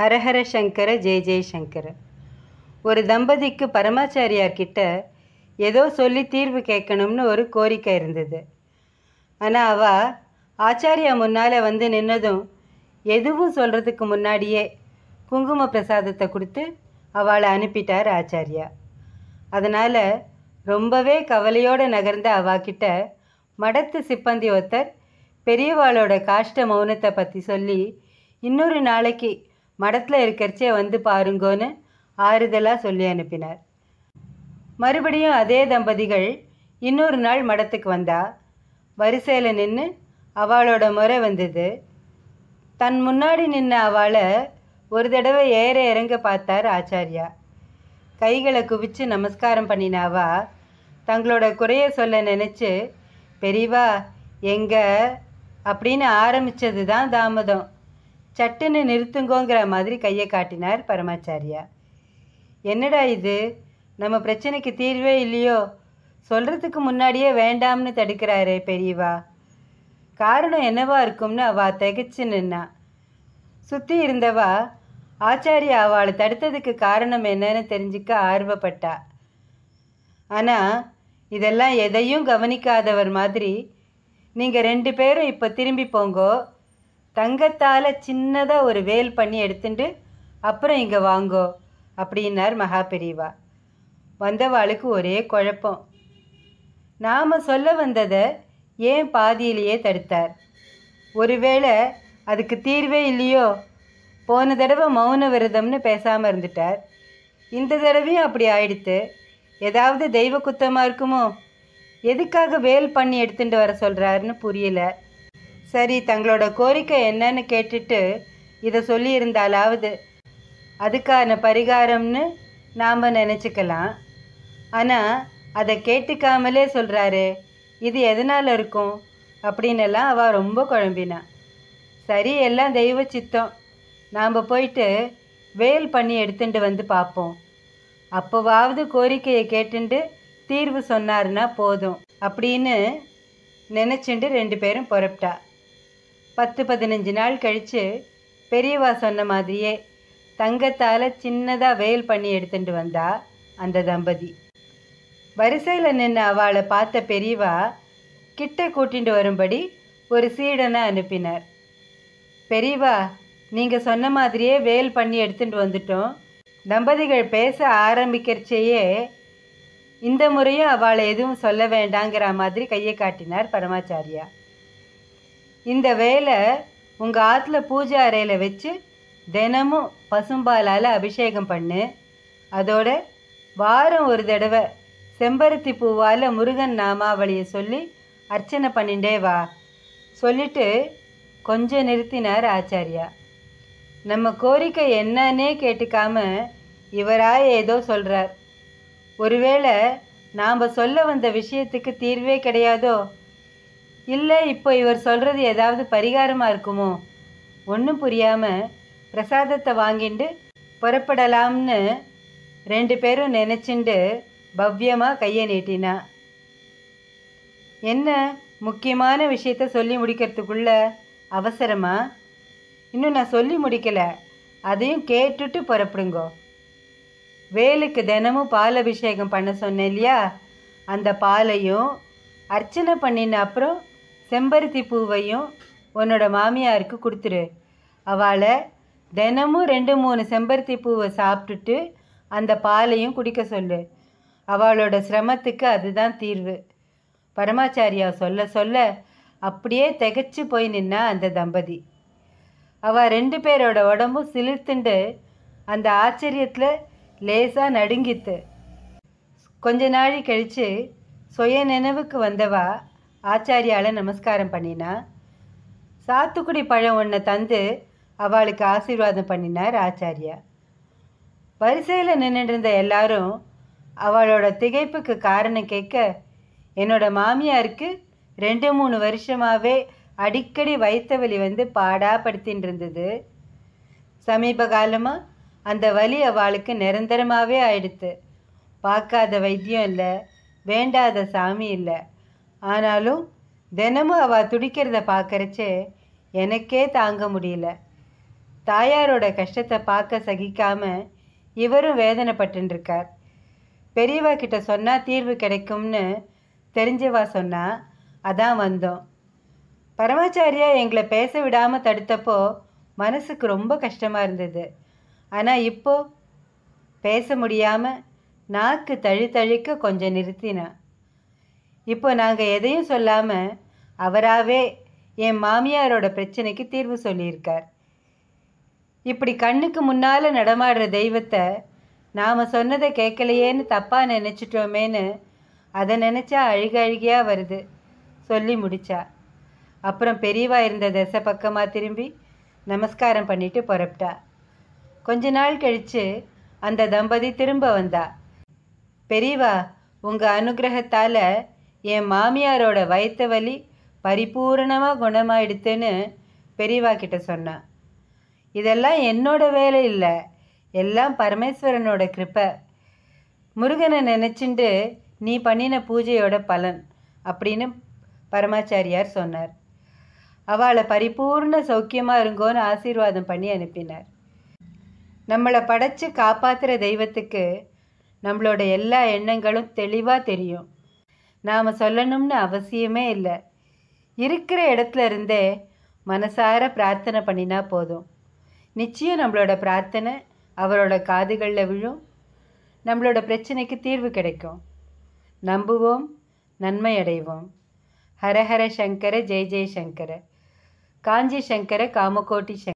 ஹரஹர சங்கர ஜெய ஜெயசங்கர ஒரு தம்பதிக்கு பரமாச்சாரியார் கிட்ட ஏதோ சொல்லி தீர்வு கேட்கணும்னு ஒரு கோரிக்கை இருந்தது. ஆனால் அவ ஆச்சாரியா முன்னால் வந்து நின்னதும் எதுவும் சொல்கிறதுக்கு முன்னாடியே குங்கும பிரசாதத்தை கொடுத்து அவளை அனுப்பிட்டார் ஆச்சாரியா. அதனால் ரொம்பவே கவலையோடு நகர்ந்த அவாக்கிட்ட மடத்து சிப்பந்தி ஒருத்தர் பெரியவாளோட காஷ்ட மௌனத்தை பற்றி சொல்லி இன்னொரு நாளைக்கு மடத்தில் இருக்கிறச்சே வந்து பாருங்கோன்னு ஆறுதலாக சொல்லி அனுப்பினார். மறுபடியும் அதே தம்பதிகள் இன்னொரு நாள் மடத்துக்கு வந்தா வரிசையில் நின்று அவளோட முறை வந்தது. தன் முன்னாடி நின்ன அவளை ஒரு தடவை ஏற இறங்க பார்த்தார் ஆச்சாரியா. கைகளை குவிச்சு நமஸ்காரம் பண்ணினாவா? தங்களோட குறைய சொல்ல நினச்சி பெரியவா எங்க? அப்படின்னு ஆரம்பித்தது தான் தாமதம். சட்டுன்னு நிறுத்துங்கோங்கிற மாதிரி கையை காட்டினார் பரமாச்சாரியா என்னடா இது? நம்ம பிரச்சனைக்கு தீர்வே இல்லையோ? சொல்கிறதுக்கு முன்னாடியே வேண்டாம்னு தடுக்கிறாரே பெரியவா. காரணம் என்னவா இருக்கும்னு அவா திகச்சு நின்னா. சுற்றி இருந்தவா ஆச்சாரியா அவளை தடுத்ததுக்கு காரணம் என்னன்னு தெரிஞ்சுக்க ஆர்வப்பட்டா. ஆனால் இதெல்லாம் எதையும் கவனிக்காதவர் மாதிரி நீங்கள் ரெண்டு பேரும் இப்போ திரும்பி போங்கோ. தங்கத்தால் சின்னதாக ஒரு வேல் பண்ணி எடுத்துட்டு அப்புறம் இங்கே வாங்கோ அப்படின்னார் மகா பெரியவா வந்தவாளுக்கு ஒரே குழப்பம். நாம் சொல்ல வந்ததை ஏன் பாதியிலேயே தடுத்தார்? ஒருவேளை அதுக்கு தீர்வே இல்லையோ? போன தடவை மௌன விரதம்னு பேசாமல் இருந்துட்டார். இந்த தடவையும் அப்படி ஆயிடுத்து. ஏதாவது தெய்வ குத்தமாக இருக்குமோ? எதுக்காக வேல் பண்ணி எடுத்துட்டு வர சொல்கிறாருன்னு புரியல. சரி தங்களோட கோரிக்கை என்னன்னு கேட்டுட்டு இதை சொல்லியிருந்தாலாவது அதுக்கான பரிகாரம்னு நாம் நினச்சிக்கலாம். ஆனால் அதை கேட்டுக்காமலே சொல்கிறாரு இது எதனால் இருக்கும்? அப்படின்னெல்லாம் அவள் ரொம்ப குழம்பினான் சரி எல்லாம் தெய்வ சித்தம். நாம் போயிட்டு வேல் பண்ணி எடுத்துட்டு வந்து பார்ப்போம் அப்போவாவது கோரிக்கையை கேட்டுண்டு தீர்வு சொன்னார்னா போதும் அப்படின்னு நினச்சிண்டு ரெண்டு பேரும் புறப்பட்டா. பத்து பதினஞ்சு நாள் கழித்து பெரியவா சொன்ன மாதிரியே தங்கத்தால் சின்னதாக வேல் பண்ணி எடுத்துட்டு வந்தா அந்த தம்பதி. வரிசையில் நின்று அவளை பார்த்த பெரியவா கிட்ட கூட்டிகிட்டு வரும்படி ஒரு சீடனை அனுப்பினார். பெரியவா நீங்கள் சொன்ன மாதிரியே வேல் பண்ணி எடுத்துட்டு வந்துட்டோம். தம்பதிகள் பேச ஆரம்பிக்கிறச்சேயே இந்த முறையும் அவளை எதுவும் சொல்ல வேண்டாங்கிற மாதிரி கையை காட்டினார் பரமாச்சாரியா இந்த வேலை உங்கள் ஆற்றுல பூஜை அறையில் வச்சு தினமும் பசும்பாலால் அபிஷேகம் பண்ணு. அதோட வாரம் ஒரு தடவை செம்பருத்தி பூவால் முருகன் நாமாவளியை சொல்லி அர்ச்சனை பண்ணிண்டே வா. சொல்லிட்டு கொஞ்சம் நிறுத்தினார் ஆச்சாரியா. நம்ம கோரிக்கை என்னன்னே கேட்டுக்காம இவராக ஏதோ சொல்கிறார் ஒருவேளை நாம் சொல்ல வந்த விஷயத்துக்கு தீர்வே கிடையாதோ? இல்லை இப்போ இவர் சொல்கிறது ஏதாவது பரிகாரமாக இருக்குமோ? ஒன்றும் புரியாமல் பிரசாதத்தை வாங்கிண்டு புறப்படலாம்னு ரெண்டு பேரும் நினச்சிண்டு பவ்யமாக கையை நீட்டினா. என்ன முக்கியமான விஷயத்த சொல்லி முடிக்கிறதுக்குள்ள அவசரமா? இன்னும் நான் சொல்லி முடிக்கலை. அதையும் கேட்டுட்டு புறப்படுங்கோ. வேலுக்கு தினமும் பால் அபிஷேகம் பண்ண சொன்னேன் இல்லையா? அந்த பாலையும் அர்ச்சனை பண்ணின அப்புறம் செம்பருத்தி பூவையும் உன்னோட மாமியாருக்கு கொடுத்துரு. அவளை தினமும் ரெண்டு மூணு செம்பருத்தி பூவை சாப்பிட்டுட்டு அந்த பாலையும் குடிக்க சொல்லு. அவளோட சிரமத்துக்கு அதுதான் தீர்வு. பரமாச்சாரியா சொல்ல சொல்ல அப்படியே திகைச்சு போய் நின்னா அந்த தம்பதி. அவள் ரெண்டு பேரோட உடம்பும் சிலிர்த்துண்டு அந்த ஆச்சரியத்தில் லேசாக நடுங்கித்து. கொஞ்ச நாழி கழித்து சுய நினைவுக்கு வந்தவா ஆச்சாரியால நமஸ்காரம் பண்ணினா சாத்துக்குடி பழம் ஒன்றை தந்து அவளுக்கு ஆசீர்வாதம் பண்ணினார் ஆச்சாரியா. வரிசையில் நின்றுருந்த எல்லாரும் அவளோட திகைப்புக்கு காரணம் கேட்க என்னோட மாமியாருக்கு ரெண்டு மூணு வருஷமாகவே அடிக்கடி வயிற்று வலி வந்து பாடாப்படுத்தின்னு இருந்தது சமீப காலமாக அந்த வலி அவளுக்கு நிரந்தரமாகவே ஆயிடுத்து. பார்க்காத வைத்தியம் இல்லை வேண்டாத சாமி இல்லை. ஆனாலும் தினமும் அவள் துடிக்கிறத பார்க்கறச்சே எனக்கே தாங்க முடியல. தாயாரோட கஷ்டத்தை பார்க்க சகிக்காம இவரும் வேதனைப்பட்டுருக்கார் பெரியவா கிட்ட சொன்னால் தீர்வு கிடைக்கும்னு தெரிஞ்சவா சொன்னா அதான் வந்தோம். பரமாச்சாரியா எங்களை பேச விடாமல் தடுத்தப்போ மனசுக்கு ரொம்ப கஷ்டமாக இருந்தது. ஆனால் இப்போ பேச முடியாமல் நாக்கு தழி தழிக்க கொஞ்சம் நிறுத்தினான் இப்போ நாங்கள் எதையும் சொல்லாமல் அவராகவே என் மாமியாரோட பிரச்சனைக்கு தீர்வு சொல்லியிருக்கார். இப்படி கண்ணுக்கு முன்னால் நடமாடுற தெய்வத்தை நாம் சொன்னதை கேட்கலையேன்னு தப்பாக நினச்சிட்டோமேன்னு அதை நினச்சா அழுக அழுகியாக வருது சொல்லி முடித்தா அப்புறம் பெரியவா இருந்த திசை பக்கமாக திரும்பி நமஸ்காரம் பண்ணிட்டு புறப்பட்டா. கொஞ்ச நாள் கழித்து அந்த தம்பதி திரும்ப வந்தா. பெரியவா உங்கள் அனுகிரகத்தால் என் மாமியாரோட வயிற்று வலி பரிபூரணமாக குணமாயிடுத்துன்னு பெரியவா கிட்ட சொன்னான் இதெல்லாம் என்னோட வேலை இல்லை. எல்லாம் பரமேஸ்வரனோட கிருப்பை முருகனை நினச்சிண்டு நீ பண்ணின பூஜையோட பலன் அப்படின்னு பரமாச்சாரியார் சொன்னார். அவளை பரிபூர்ண சௌக்கியமாக இருங்கோன்னு ஆசீர்வாதம் பண்ணி அனுப்பினார். நம்மளை படைச்சு காப்பாற்றுற தெய்வத்துக்கு நம்மளோட எல்லா எண்ணங்களும் தெளிவாக தெரியும். நாம் சொல்லணும்னு அவசியமே இல்லை. இருக்கிற இடத்துல இருந்தே மனசார பிரார்த்தனை பண்ணினா போதும். நிச்சயம் நம்மளோட பிரார்த்தனை அவரோட காதுகளில் விழும். நம்மளோட பிரச்சனைக்கு தீர்வு கிடைக்கும். நம்புவோம் நன்மை அடைவோம். ஹரஹர சங்கர ஜெய ஜெய சங்கர. காஞ்சி சங்கர காமகோட்டி சங்கர.